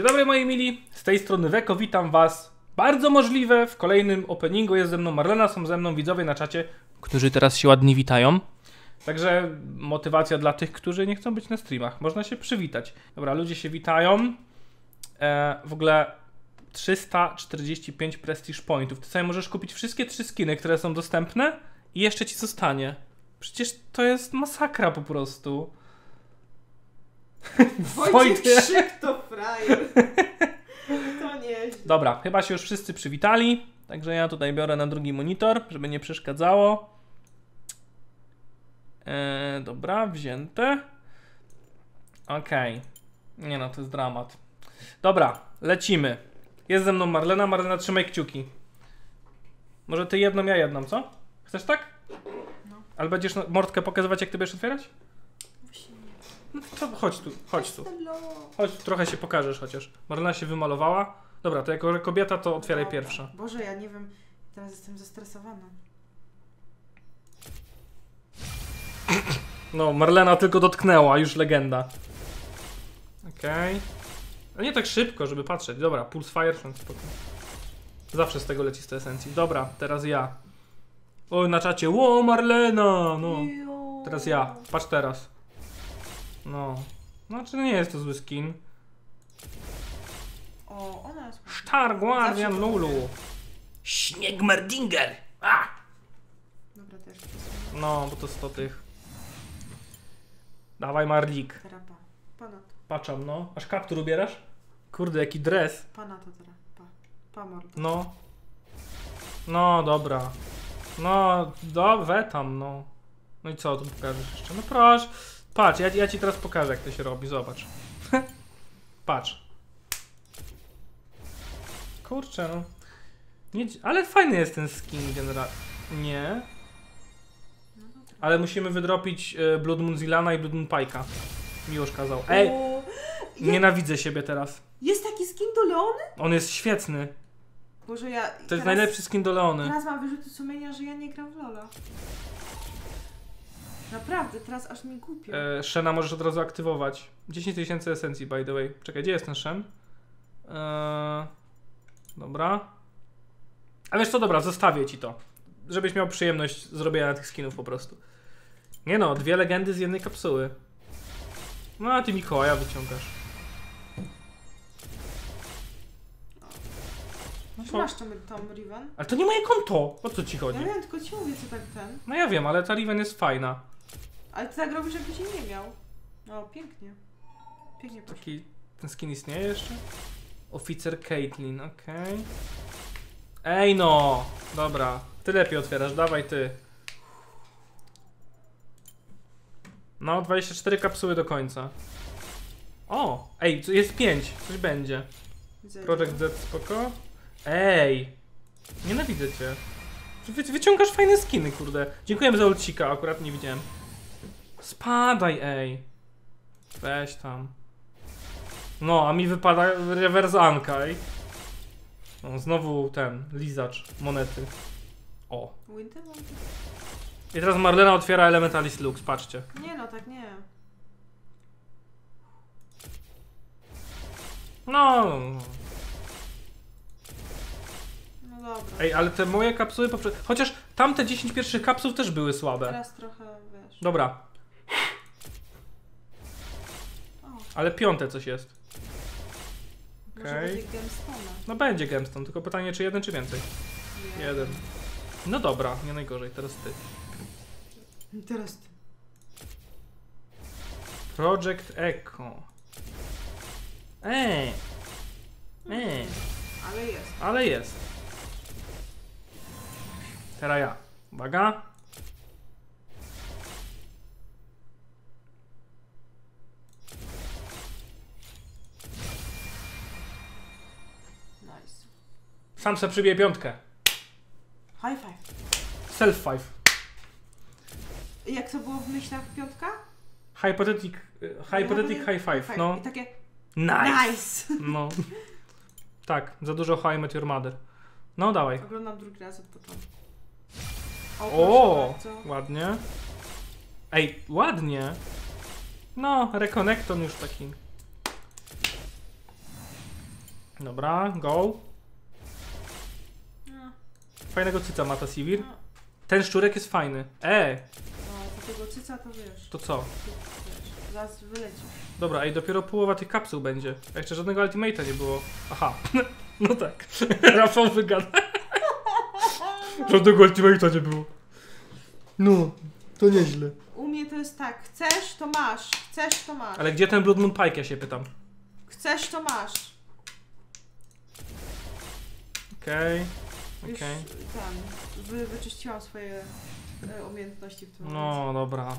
Dzień dobry moi mili, z tej strony Weko, witam was. Bardzo możliwe w kolejnym openingu jest ze mną Marlena, są ze mną widzowie na czacie, którzy teraz się ładnie witają. Także motywacja dla tych, którzy nie chcą być na streamach. Można się przywitać. Dobra, ludzie się witają. E, w ogóle 345 Prestige Pointów. Ty sobie możesz kupić wszystkie trzy skiny, które są dostępne i jeszcze ci zostanie. Przecież to jest masakra po prostu. Wojciech Krzyk to frajer. To nieźle. Dobra, chyba się już wszyscy przywitali, także ja tutaj biorę na drugi monitor, żeby nie przeszkadzało. Eee, dobra, wzięte. Okej. Nie no, to jest dramat. Dobra, lecimy. Jest ze mną Marlena. Marlena, trzymaj kciuki. Może ty jedną, ja jedną, co? Chcesz tak? No. Ale będziesz mordkę pokazywać, jak ty będziesz otwierać? No to chodź tu, chodź tu. Chodź, trochę się pokażesz chociaż. Marlena się wymalowała. Dobra, to jako kobieta, to otwieraj Dobra. pierwsza. Boże, ja nie wiem. Teraz jestem zestresowana. No, Marlena tylko dotknęła, już legenda. Okej. Ale nie tak szybko, żeby patrzeć. Dobra, Pulse Fire, no, spoko. Zawsze z tego leci z tej esencji. Dobra, teraz ja. Oj, na czacie. Ło, Marlena! No. Teraz ja. Patrz teraz. No. Znaczy, nie jest to zły skin. O, ona jest. Star Guardian Lulu. Śnieg Merdinger! A! Dobra, też. No, bo to 100 tych. Dawaj Marlik. Terapa. Patrzam, no. Aż kaptur ubierasz? Kurde, jaki dres. Pana to teraz. Pa. Pa. No. No, dobra. No, do, we tam, no. No i co tu pokażesz jeszcze? No proszę. Patrz, ja, ja ci teraz pokażę, jak to się robi, zobacz. Patrz. Kurczę, no. Nie, ale fajny jest ten skin generalnie. Nie. Ale musimy wydropić y, Blood Moon Zilana i Blood Moon Pike'a. Miłosz kazał. Ej, O, ja- nienawidzę siebie teraz. Jest taki skin do Leony? On jest świetny. Boże, ja. To jest najlepszy skin do Leony. Teraz mam wyrzuty sumienia, że ja nie gram w Lola. Naprawdę, teraz aż mi głupio. E, Shena możesz od razu aktywować. 10 tysięcy esencji, by the way. Czekaj, gdzie jest ten Shen? E, dobra. A wiesz co, dobra, zostawię ci to. Żebyś miał przyjemność zrobienia tych skinów po prostu. Nie no, dwie legendy z jednej kapsuły. No, a ty Mikołaja wyciągasz. No Czy to, masz tam Tom Riven? ale to nie moje konto! O co ci chodzi? Ja wiem, tylko ci mówię, co tak ten. No ja wiem, ale ta Riven jest fajna. Ale ty tak robisz, jakbyś jej nie miał. O, pięknie. Pięknie poszło. Taki, ten skin istnieje jeszcze? Oficer Caitlyn, okej. Ej no! Dobra, ty lepiej otwierasz, dawaj ty. No, 24 kapsuły do końca. O! Ej, jest 5, coś będzie. Project Z spoko. Ej! Nienawidzę cię. Wy, wyciągasz fajne skiny, kurde. Dziękujemy za ulcika, akurat nie widziałem. Spadaj, ej. Weź tam. No, a mi wypada rewerzanka, ej. No, znowu ten, lizacz monety. O. I teraz Marlena otwiera Elementalis Lux, patrzcie. Nie no, tak nie. No. no, no. Dobra. Ej, ale te moje kapsuły poprze... Chociaż tamte 10 pierwszych kapsuł też były słabe. Teraz trochę, wiesz. Dobra, O, ale piąte coś jest. może Okej. będzie gemstone. No będzie gemstone, tylko pytanie czy jeden czy więcej. Nie. Jeden. No dobra, nie najgorzej, teraz ty. Teraz ty. Project Echo. Ej. Ej. Ale jest. Ale jest. Teraz ja. Uwaga. Nice. Sam se przybiję piątkę. High five. Self five. Jak to było w myślach piątka? Hypothetic, y, hypothetic high five. No. I takie Nice. nice. No. Tak, za dużo I Met Your Mother. No dawaj. Oglądam drugi raz od początku. O, ładnie. Ej, ładnie. No, Reconnecton już taki. Dobra, go. No, Fajnego cyca ma ta Sivir. no, Ten szczurek jest fajny. E, no, tego cyca to wiesz. to co? zaraz wyleci. Dobra, ej, dopiero połowa tych kapsuł będzie. A jeszcze żadnego ultimate'a nie było. Aha. No tak. Rafał wygada. Żadnego ultimate'a nie było. No, to nieźle. U mnie to jest tak, chcesz to masz, chcesz to masz. Ale gdzie ten Blood Moon Pike, ja się pytam. Chcesz to masz. Okej. Już Okej. tam, wy, wyczyściłam swoje e, umiejętności w tym momencie. No, dobra.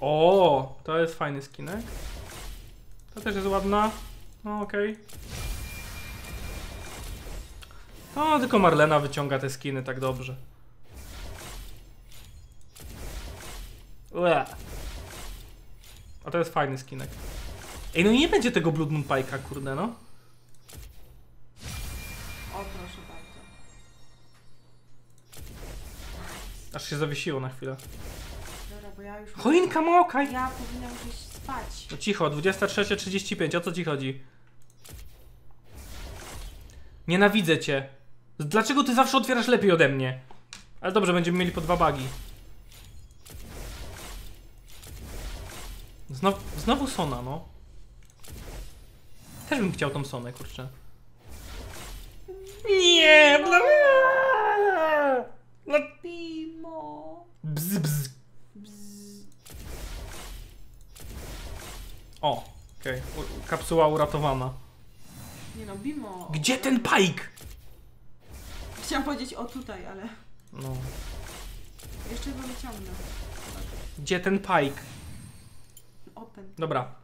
O, to jest fajny skinek. To też jest ładna. No, okej. No, tylko Marlena wyciąga te skiny tak dobrze. Ue. A to jest fajny skinek. Ej, no i nie będzie tego Blood Moon Pike'a, kurde, no. O, proszę bardzo. Aż się zawiesiło na chwilę. Dobra, bo ja już... Choinka mokaj! Ja powinnam iść spać. No cicho, 23.35, o co ci chodzi? Nienawidzę cię. Dlaczego ty zawsze otwierasz lepiej ode mnie? Ale dobrze, będziemy mieli po dwa bagi. Znowu, znowu Sona, no. Też bym chciał tą Sonę, kurczę. Nie! Bla, no, Pimo. bzz, bzz. Bzz. O, okej. U- Kapsuła uratowana. Nie no, Bimo. Gdzie ten Pike? Chciałam powiedzieć o tutaj, ale No. jeszcze go wyciągnę. Gdzie ten Pike? Open. Dobra.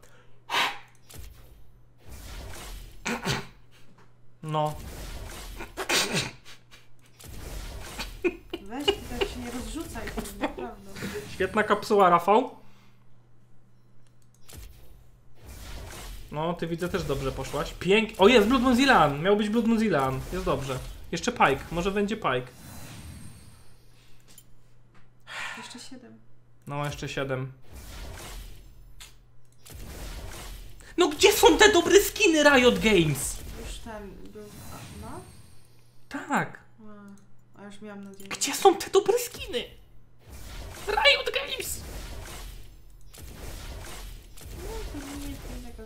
No. Weź ty tak się nie rozrzucaj, to naprawdę. Świetna kapsuła, Rafał. No, ty widzę też dobrze poszłaś. Pięk... O, jest Blood Moon Zilan. Miał być Blood Moon Zilan. Jest dobrze. Jeszcze Pike. Może będzie Pike. Jeszcze siedem. No, jeszcze siedem. No, gdzie są te dobre skiny Riot Games? Już ten był... A, no? Tak. A, a już miałam nadzieję. Gdzie są te dobre skiny? Riot Games!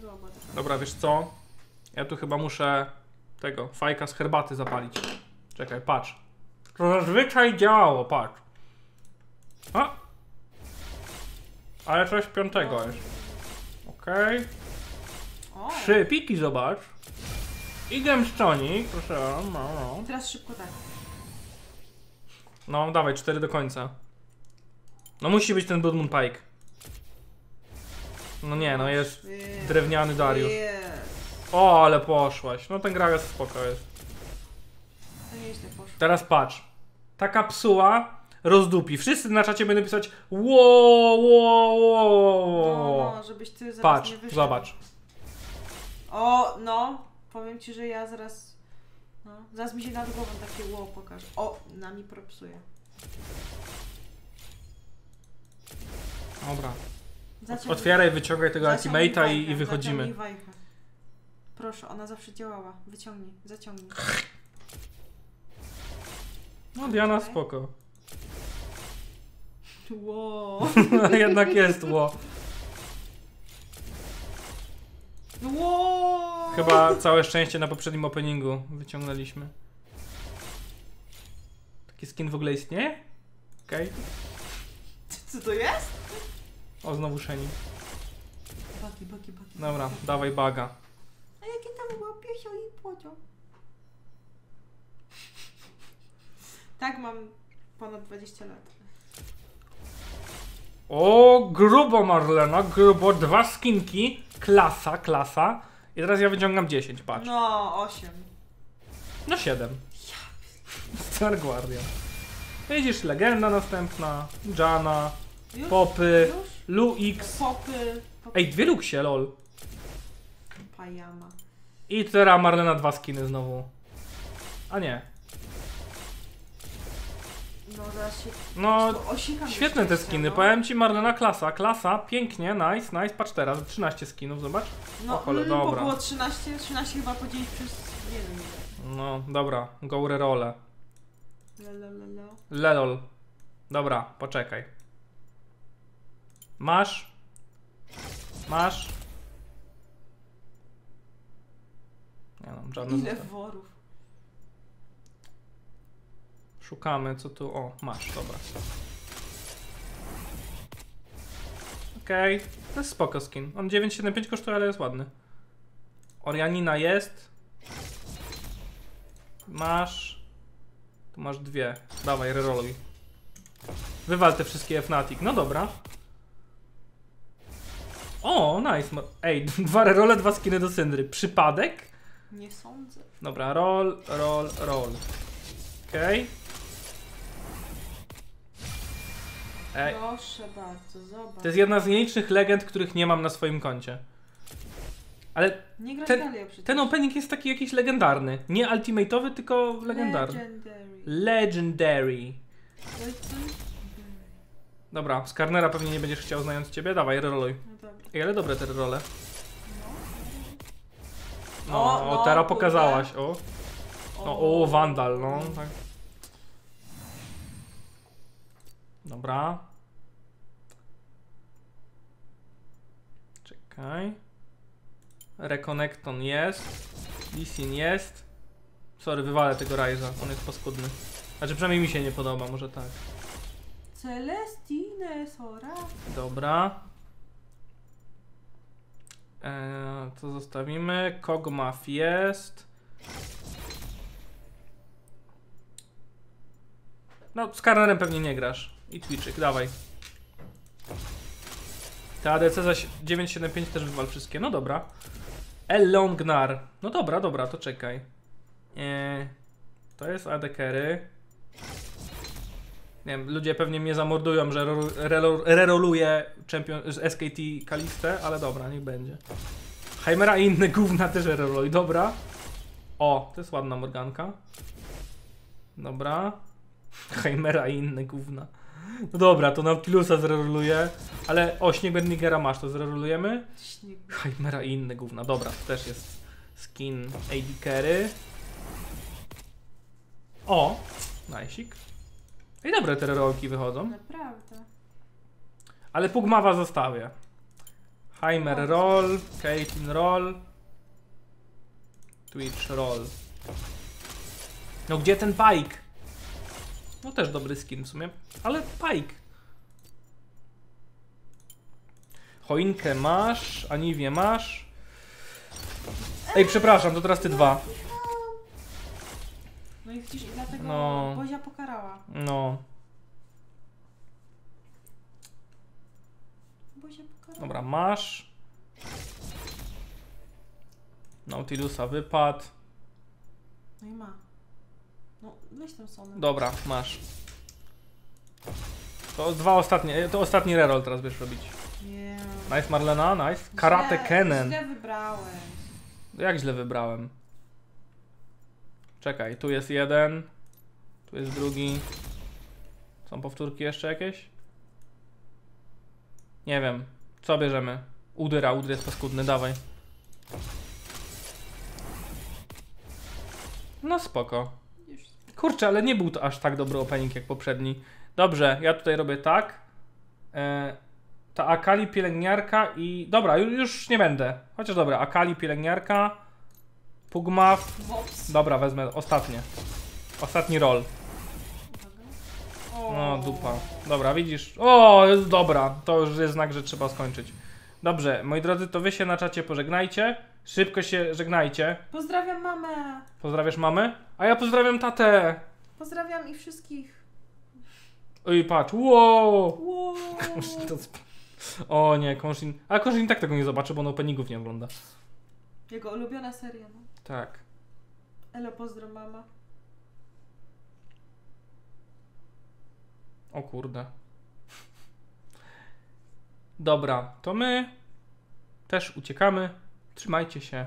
No. Dobra, wiesz co? Ja tu chyba muszę tego fajka z herbaty zapalić. Czekaj, patrz. To zazwyczaj działało, patrz. A! Ale coś piątego jest. Okej. O! Trzy piki, zobacz. I gemstonik, proszę. No, no. Teraz szybko tak. no, dawaj, cztery do końca. No musi być ten Blood Moon Pike. No nie, no jest drewniany Dariusz. O, ale poszłaś. No ten gra jest spoko jest. To nieźle poszło. Teraz patrz. Ta kapsuła rozdupi. Wszyscy na czacie będą pisać ło, ło, ło, No, no, żebyś ty zaraz Patrz, nie wyszedł. zobacz. O, no. Powiem ci, że ja zaraz... No, zaraz mi się nad głową takie ło pokaże. O, nami propsuje. Dobra. Zaciągnij- Otwieraj, wyciągaj tego ultimate'a i, i wychodzimy. zaciągnij wajchę. Proszę, ona zawsze działała. Wyciągnij, zaciągnij. No Diana Okej. spoko. Ło. Jednak jest ło. Ło. Chyba całe szczęście na poprzednim openingu wyciągnęliśmy. Taki skin w ogóle istnieje? Okej. Co to jest? O, znowu Sheni. Baki, baki, baki. Dobra, dawaj baga. Jakie tam było piesio i pociąg? Tak, mam ponad 20 lat. O, grubo Marlena, grubo. Dwa skinki. Klasa, klasa. I teraz ja wyciągam 10, patrz. No, 8. No 7. Star Guardian. Widzisz, legenda następna. Jana. Już? Popy. Już? Lu X. Popy. popy. Ej, dwie luksie, lol. Pajama. I teraz Marlena dwa skiny znowu. A nie. No się No, świetne te skiny. no. Powiem ci, Marlena, klasa, klasa, pięknie, nice, nice. Patrz teraz, 13 skinów, zobacz. No, O cholera, mm, bo dobra. było 13, 13 chyba podzielić przez ile. No, dobra, go role. La, la, la, la. Lelol. Dobra, poczekaj. Masz. Masz. Nie mam żadnych. Ile worów. Szukamy, co tu. O, masz, dobra. Okej, to jest spoko skin. On 975 kosztuje, ale jest ładny. Orianina jest. Masz. Tu masz dwie. Dawaj, reroluj. Wywal te wszystkie Fnatic. No dobra. O, nice. Ej, dwa rerole, dwa skiny do Syndry. Przypadek? Nie sądzę. Dobra, roll, roll, roll. Okej. Ej, Proszę bardzo, zobacz. to jest jedna z nielicznych legend, których nie mam na swoim koncie. Ale Nie ten- przecież. ten opening jest taki jakiś legendarny. Nie ultimate'owy, tylko legendarny. Legendary. Legendary. Legendary. Dobra, z Karnera pewnie nie będziesz chciał znając ciebie. Dawaj, reroluj. No dobra. Ej, ale dobre te role. No. No, O, o, no, teraz kurde. pokazałaś, o. No, o, Vandal, no. Tak. Dobra. Czekaj. Reconnecton jest. Lisin jest. Sorry, wywalę tego Ryza, on jest paskudny. Znaczy przynajmniej mi się nie podoba, może tak. Celestine Sora. Dobra. Eee, to zostawimy. Kogmaf jest. No, z Karnerem pewnie nie grasz. I Twitczyk, dawaj. Ta ADC za 975 też wywal wszystkie. No dobra. Elongnar. No dobra, dobra, to czekaj. Eee, to jest AD Carry. Nie wiem, ludzie pewnie mnie zamordują, że reroluję champion, z SKT Kalistę, ale dobra, niech będzie. Heimera i inne gówna też reroluj, dobra. O, to jest ładna Morganka. Dobra. Heimera i inne gówna. No dobra, to Nautilusa zreroluję, ale o, Śnieg Bernigera masz, to zrerolujemy. Heimera i inne gówna, dobra, to też jest skin AD Carry. O, najsik. I dobre te rerolki wychodzą. Naprawdę. Ale Pugmawa zostawię. Heimer roll, Caitlyn roll, Twitch roll. No gdzie ten Pike? No też dobry skin w sumie, ale Pike. Choinkę masz, Aniwię masz. Ej, przepraszam, to teraz ty dwa. No i widzisz, i dlatego No. Bozia pokarała. No, Bozia pokarała. dobra, masz. Nautilusa wypadł. No i ma. No, weź tą sonę. Dobra, masz. To dwa ostatnie, to ostatni reroll teraz będziesz robić. Nie. Nice Marlena, nice. Karate Źle- Kennen. Źle wybrałeś. Jak źle wybrałem? Czekaj, tu jest jeden. Tu jest drugi. Są powtórki jeszcze jakieś? Nie wiem. Co bierzemy? Udyra, udyr jest paskudny, dawaj. No spoko. Kurczę, ale nie był to aż tak dobry opening jak poprzedni. Dobrze, ja tutaj robię tak. E, ta Akali pielęgniarka i. Dobra, już nie będę. Chociaż dobra, Akali pielęgniarka. Pugmaf. Mops. Dobra, wezmę ostatnie. Ostatni roll. No, dupa. Dobra, widzisz. O, jest dobra. To już jest znak, że trzeba skończyć. Dobrze, moi drodzy, to wy się na czacie pożegnajcie. Szybko się żegnajcie. Pozdrawiam mamę. Pozdrawiasz mamę? A ja pozdrawiam tatę. Pozdrawiam ich wszystkich. Oj, patrz. Wow. Wow. To O nie, Konshin. A Konshin tak tego nie zobaczy, bo on openingów nie ogląda. Jego ulubiona seria, no. Tak. Elo, pozdro mama. O kurde. Dobra, to my też uciekamy. Trzymajcie się.